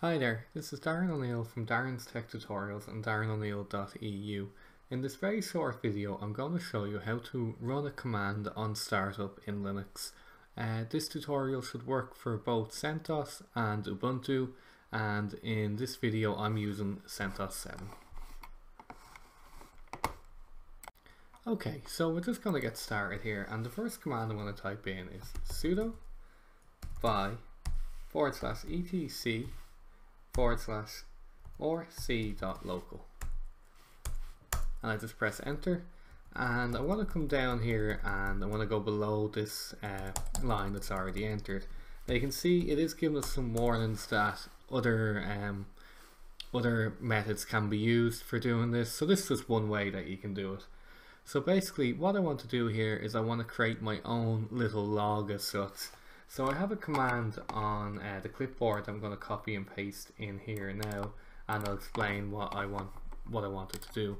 Hi there, this is Darren O'Neill from Darren's Tech Tutorials and darrenoneill.eu. In this very short video I'm going to show you how to run a command on startup in Linux. Uh, this tutorial should work for both CentOS and Ubuntu and in this video I'm using CentOS 7. Okay, so we're just going to get started here and the first command I'm going to type in is sudo vi forward slash etc forward slash rc dot local. And I just press enter. And I want to come down here and I want to go below this uh, line that's already entered. Now you can see it is giving us some warnings that other um, other methods can be used for doing this. So this is one way that you can do it. So basically what I want to do here is I want to create my own little log as such so I have a command on uh, the clipboard I'm going to copy and paste in here now and I'll explain what I want what I wanted to do.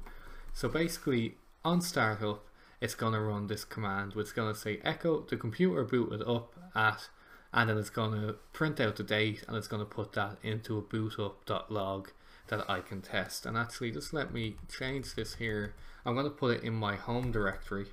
So basically on startup it's going to run this command which is going to say echo the computer booted up at and then it's going to print out the date and it's going to put that into a bootup.log that I can test. And actually just let me change this here. I'm going to put it in my home directory.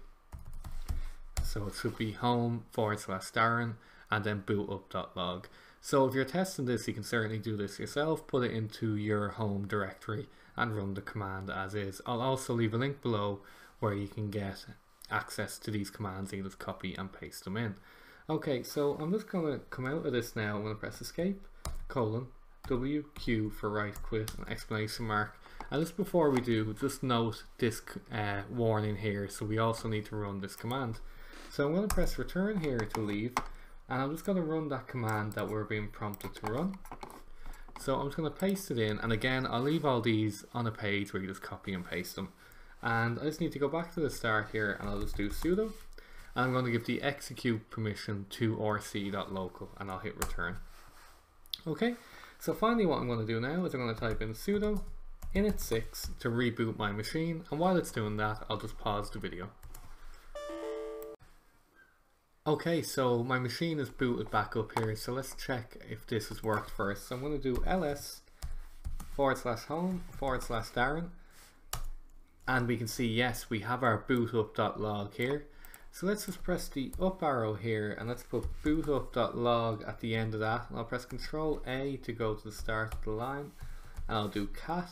So it should be home forward slash Darren and then bootup.log. So if you're testing this, you can certainly do this yourself, put it into your home directory and run the command as is. I'll also leave a link below where you can get access to these commands and you just copy and paste them in. Okay, so I'm just to come out of this now. I'm to press escape, colon, WQ for write quit, and exclamation mark. And just before we do, just note this uh, warning here. So we also need to run this command. So I'm to press return here to leave and I'm just going to run that command that we're being prompted to run. So I'm just going to paste it in and again I'll leave all these on a page where you just copy and paste them. And I just need to go back to the start here and I'll just do sudo and I'm going to give the execute permission to rc.local and I'll hit return. Okay, so finally what I'm going to do now is I'm going to type in sudo init6 to reboot my machine and while it's doing that I'll just pause the video. Okay, so my machine is booted back up here, so let's check if this has worked first. So I'm going to do ls forward slash home forward slash Darren, and we can see yes, we have our bootup.log here. So let's just press the up arrow here and let's put bootup.log at the end of that. And I'll press Control A to go to the start of the line, and I'll do cat.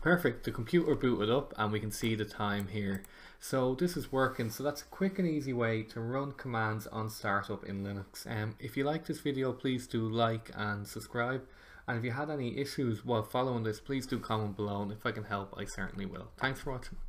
Perfect, the computer booted up and we can see the time here. So this is working, so that's a quick and easy way to run commands on startup in Linux. Um, if you like this video, please do like and subscribe. And if you had any issues while following this, please do comment below and if I can help, I certainly will. Thanks for watching.